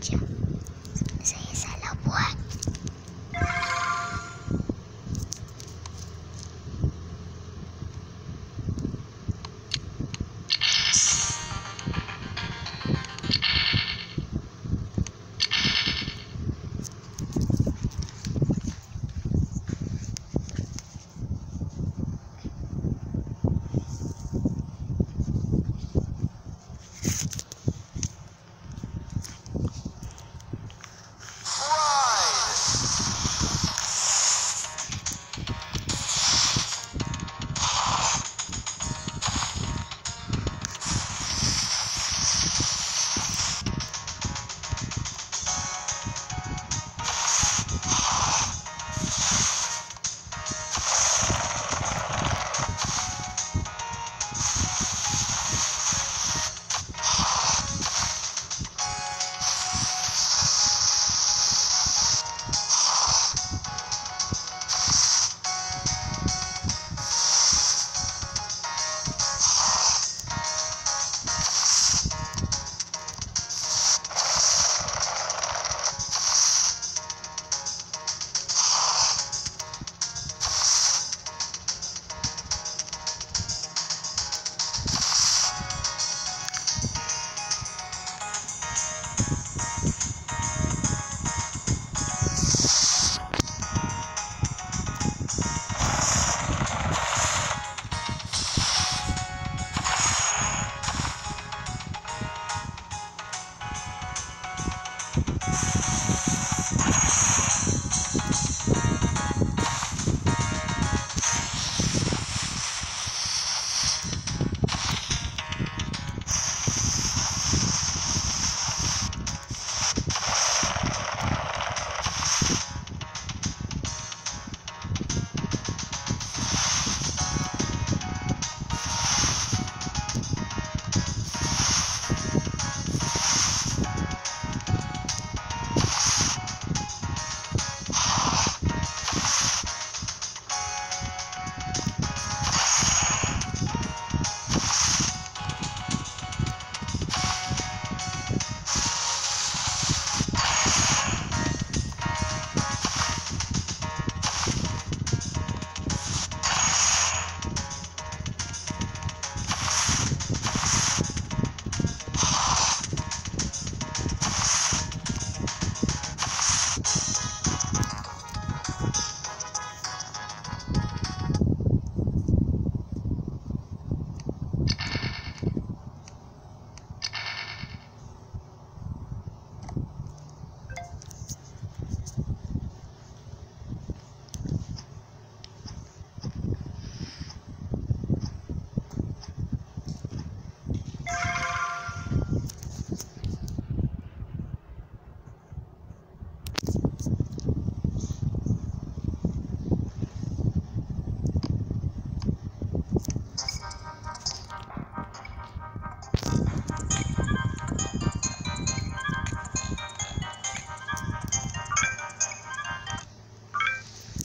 讲